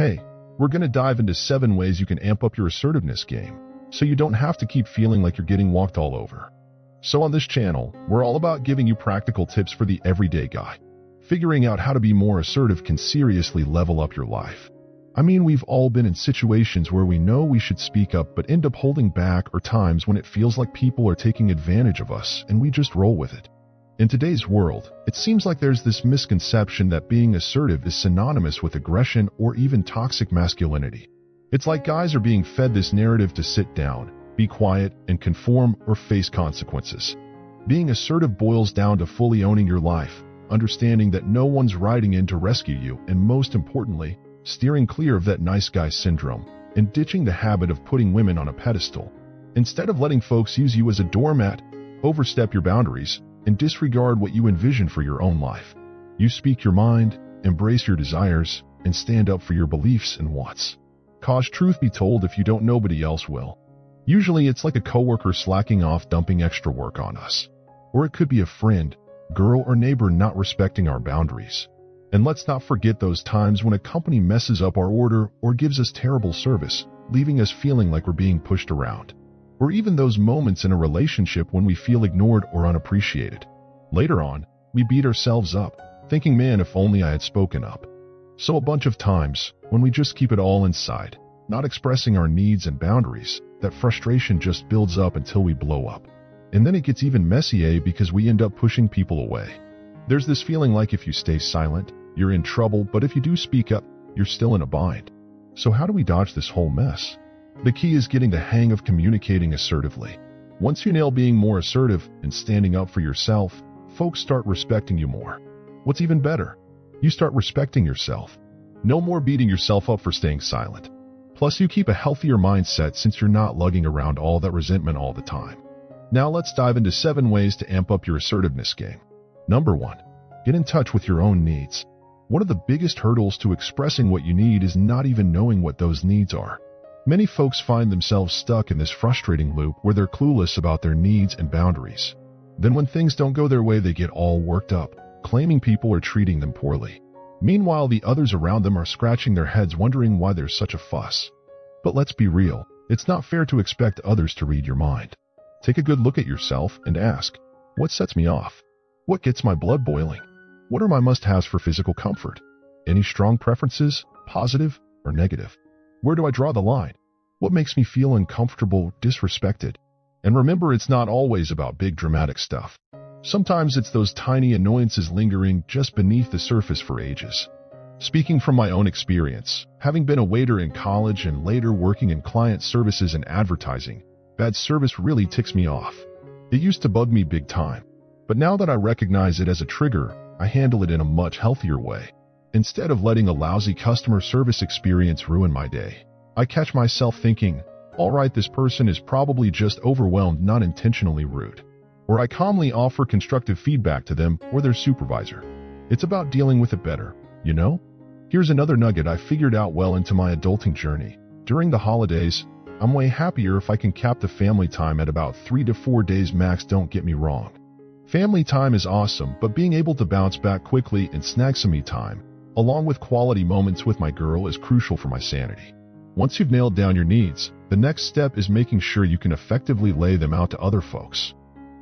Hey, we're going to dive into 7 ways you can amp up your assertiveness game, so you don't have to keep feeling like you're getting walked all over. So on this channel, we're all about giving you practical tips for the everyday guy. Figuring out how to be more assertive can seriously level up your life. I mean, we've all been in situations where we know we should speak up but end up holding back or times when it feels like people are taking advantage of us and we just roll with it. In today's world, it seems like there's this misconception that being assertive is synonymous with aggression or even toxic masculinity. It's like guys are being fed this narrative to sit down, be quiet, and conform or face consequences. Being assertive boils down to fully owning your life, understanding that no one's riding in to rescue you, and most importantly, steering clear of that nice guy syndrome, and ditching the habit of putting women on a pedestal. Instead of letting folks use you as a doormat, overstep your boundaries, and disregard what you envision for your own life. You speak your mind, embrace your desires, and stand up for your beliefs and wants. Cause truth be told if you don't nobody else will. Usually it's like a coworker slacking off dumping extra work on us. Or it could be a friend, girl or neighbor not respecting our boundaries. And let's not forget those times when a company messes up our order or gives us terrible service, leaving us feeling like we're being pushed around or even those moments in a relationship when we feel ignored or unappreciated. Later on, we beat ourselves up, thinking, man, if only I had spoken up. So a bunch of times, when we just keep it all inside, not expressing our needs and boundaries, that frustration just builds up until we blow up. And then it gets even messier because we end up pushing people away. There's this feeling like if you stay silent, you're in trouble, but if you do speak up, you're still in a bind. So how do we dodge this whole mess? The key is getting the hang of communicating assertively. Once you nail being more assertive and standing up for yourself, folks start respecting you more. What's even better? You start respecting yourself. No more beating yourself up for staying silent. Plus, you keep a healthier mindset since you're not lugging around all that resentment all the time. Now let's dive into 7 ways to amp up your assertiveness game. Number 1. Get in touch with your own needs. One of the biggest hurdles to expressing what you need is not even knowing what those needs are. Many folks find themselves stuck in this frustrating loop where they're clueless about their needs and boundaries. Then when things don't go their way, they get all worked up, claiming people are treating them poorly. Meanwhile, the others around them are scratching their heads wondering why there's such a fuss. But let's be real, it's not fair to expect others to read your mind. Take a good look at yourself and ask, what sets me off? What gets my blood boiling? What are my must-haves for physical comfort? Any strong preferences, positive or negative? Where do I draw the line? What makes me feel uncomfortable, disrespected? And remember, it's not always about big dramatic stuff. Sometimes it's those tiny annoyances lingering just beneath the surface for ages. Speaking from my own experience, having been a waiter in college and later working in client services and advertising, bad service really ticks me off. It used to bug me big time. But now that I recognize it as a trigger, I handle it in a much healthier way. Instead of letting a lousy customer service experience ruin my day, I catch myself thinking, alright this person is probably just overwhelmed not intentionally rude. Or I calmly offer constructive feedback to them or their supervisor. It's about dealing with it better, you know? Here's another nugget I figured out well into my adulting journey. During the holidays, I'm way happier if I can cap the family time at about 3 to 4 days max don't get me wrong. Family time is awesome, but being able to bounce back quickly and snag some me time along with quality moments with my girl is crucial for my sanity. Once you've nailed down your needs, the next step is making sure you can effectively lay them out to other folks.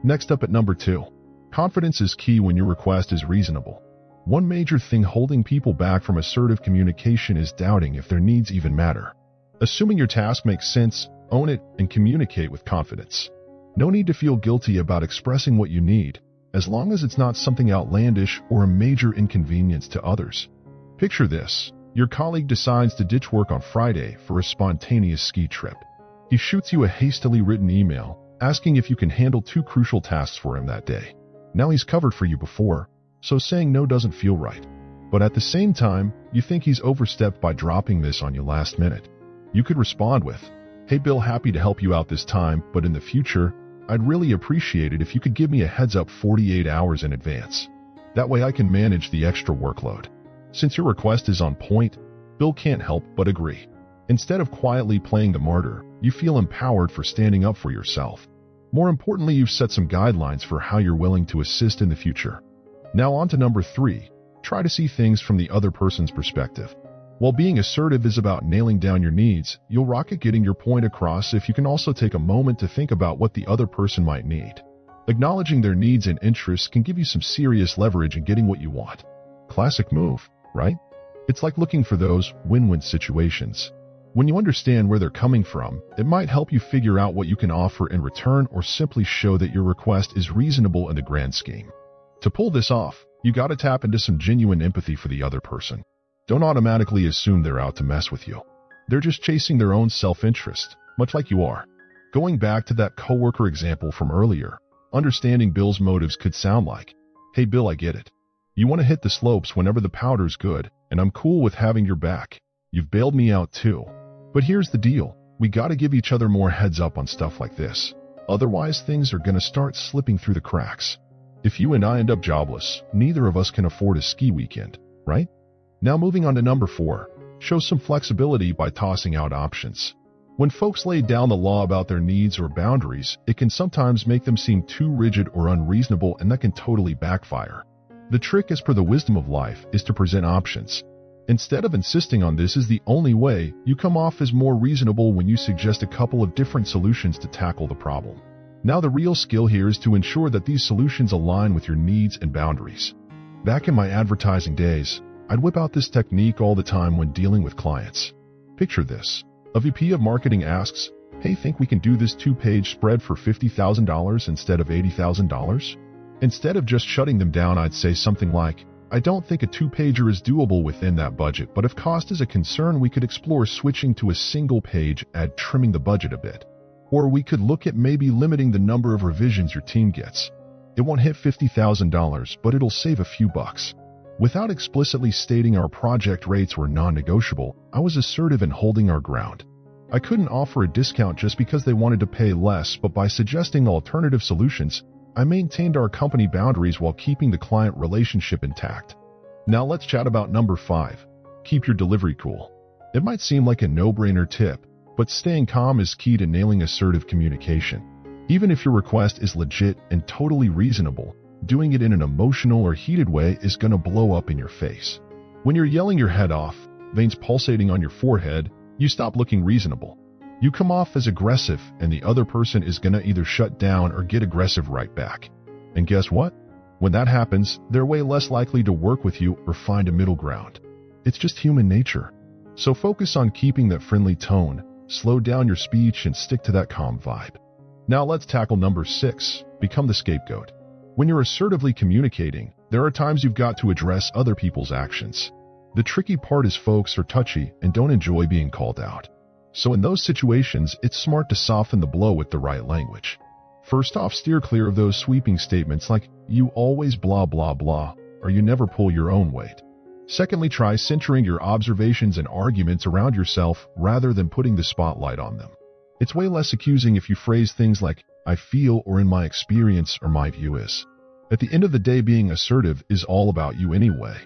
Next up at number 2. Confidence is key when your request is reasonable. One major thing holding people back from assertive communication is doubting if their needs even matter. Assuming your task makes sense, own it and communicate with confidence. No need to feel guilty about expressing what you need, as long as it's not something outlandish or a major inconvenience to others. Picture this. Your colleague decides to ditch work on Friday for a spontaneous ski trip. He shoots you a hastily written email, asking if you can handle two crucial tasks for him that day. Now he's covered for you before, so saying no doesn't feel right. But at the same time, you think he's overstepped by dropping this on you last minute. You could respond with, Hey Bill, happy to help you out this time, but in the future, I'd really appreciate it if you could give me a heads up 48 hours in advance. That way I can manage the extra workload. Since your request is on point, Bill can't help but agree. Instead of quietly playing the martyr, you feel empowered for standing up for yourself. More importantly, you've set some guidelines for how you're willing to assist in the future. Now on to number three. Try to see things from the other person's perspective. While being assertive is about nailing down your needs, you'll rock at getting your point across if you can also take a moment to think about what the other person might need. Acknowledging their needs and interests can give you some serious leverage in getting what you want. Classic move, right? It's like looking for those win-win situations. When you understand where they're coming from, it might help you figure out what you can offer in return or simply show that your request is reasonable in the grand scheme. To pull this off, you gotta tap into some genuine empathy for the other person. Don't automatically assume they're out to mess with you. They're just chasing their own self-interest, much like you are. Going back to that coworker example from earlier, understanding Bill's motives could sound like, Hey Bill, I get it. You want to hit the slopes whenever the powder's good, and I'm cool with having your back. You've bailed me out too. But here's the deal. We gotta give each other more heads up on stuff like this. Otherwise, things are gonna start slipping through the cracks. If you and I end up jobless, neither of us can afford a ski weekend, right? Now moving on to number 4. Show some flexibility by tossing out options. When folks lay down the law about their needs or boundaries, it can sometimes make them seem too rigid or unreasonable and that can totally backfire. The trick as per the wisdom of life is to present options. Instead of insisting on this is the only way, you come off as more reasonable when you suggest a couple of different solutions to tackle the problem. Now the real skill here is to ensure that these solutions align with your needs and boundaries. Back in my advertising days, I'd whip out this technique all the time when dealing with clients. Picture this. A VP of marketing asks, hey, think we can do this two-page spread for $50,000 instead of $80,000? Instead of just shutting them down, I'd say something like, I don't think a two-pager is doable within that budget, but if cost is a concern, we could explore switching to a single page and trimming the budget a bit. Or we could look at maybe limiting the number of revisions your team gets. It won't hit $50,000, but it'll save a few bucks. Without explicitly stating our project rates were non-negotiable, I was assertive in holding our ground. I couldn't offer a discount just because they wanted to pay less, but by suggesting alternative solutions, I maintained our company boundaries while keeping the client relationship intact. Now let's chat about number 5. Keep your delivery cool. It might seem like a no-brainer tip, but staying calm is key to nailing assertive communication. Even if your request is legit and totally reasonable, doing it in an emotional or heated way is going to blow up in your face. When you're yelling your head off, veins pulsating on your forehead, you stop looking reasonable. You come off as aggressive and the other person is going to either shut down or get aggressive right back. And guess what? When that happens, they're way less likely to work with you or find a middle ground. It's just human nature. So focus on keeping that friendly tone, slow down your speech and stick to that calm vibe. Now let's tackle number 6, become the scapegoat. When you're assertively communicating, there are times you've got to address other people's actions. The tricky part is folks are touchy and don't enjoy being called out. So in those situations, it's smart to soften the blow with the right language. First off, steer clear of those sweeping statements like, you always blah blah blah, or you never pull your own weight. Secondly, try centering your observations and arguments around yourself rather than putting the spotlight on them. It's way less accusing if you phrase things like, I feel or in my experience or my view is. At the end of the day, being assertive is all about you anyway.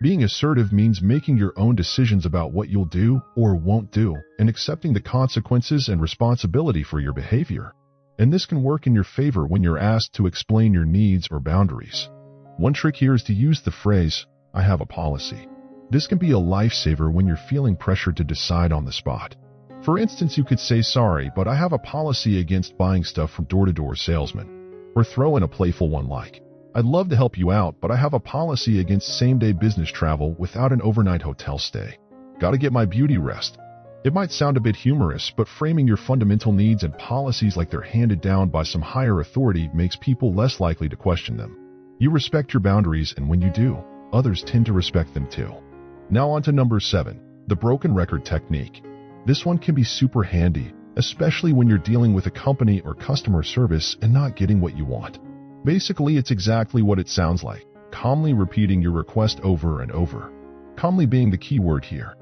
Being assertive means making your own decisions about what you'll do or won't do and accepting the consequences and responsibility for your behavior. And this can work in your favor when you're asked to explain your needs or boundaries. One trick here is to use the phrase, I have a policy. This can be a lifesaver when you're feeling pressured to decide on the spot. For instance, you could say, sorry, but I have a policy against buying stuff from door-to-door salesmen. Or throw in a playful one like, I'd love to help you out, but I have a policy against same-day business travel without an overnight hotel stay. Gotta get my beauty rest. It might sound a bit humorous, but framing your fundamental needs and policies like they're handed down by some higher authority makes people less likely to question them. You respect your boundaries, and when you do, others tend to respect them too. Now on to number 7, the broken record technique. This one can be super handy, especially when you're dealing with a company or customer service and not getting what you want. Basically, it's exactly what it sounds like, calmly repeating your request over and over. Calmly being the key word here.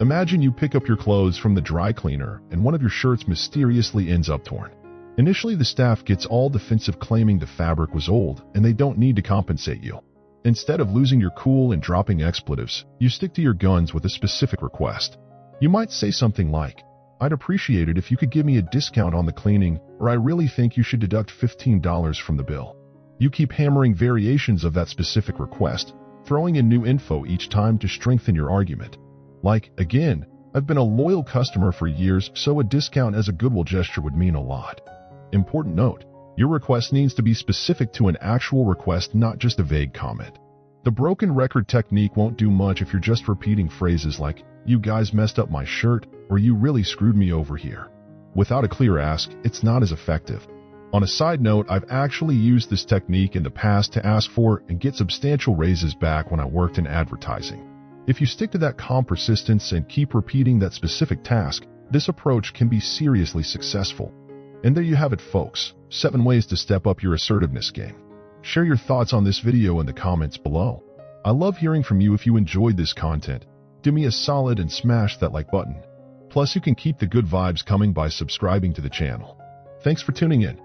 Imagine you pick up your clothes from the dry cleaner and one of your shirts mysteriously ends up torn. Initially, the staff gets all defensive claiming the fabric was old and they don't need to compensate you. Instead of losing your cool and dropping expletives, you stick to your guns with a specific request. You might say something like, I'd appreciate it if you could give me a discount on the cleaning, or I really think you should deduct $15 from the bill. You keep hammering variations of that specific request, throwing in new info each time to strengthen your argument. Like, again, I've been a loyal customer for years, so a discount as a goodwill gesture would mean a lot. Important note, your request needs to be specific to an actual request, not just a vague comment. The broken record technique won't do much if you're just repeating phrases like, you guys messed up my shirt, or you really screwed me over here. Without a clear ask, it's not as effective. On a side note, I've actually used this technique in the past to ask for and get substantial raises back when I worked in advertising. If you stick to that calm persistence and keep repeating that specific task, this approach can be seriously successful. And there you have it folks, 7 ways to step up your assertiveness game. Share your thoughts on this video in the comments below. I love hearing from you if you enjoyed this content. Do me a solid and smash that like button. Plus you can keep the good vibes coming by subscribing to the channel. Thanks for tuning in.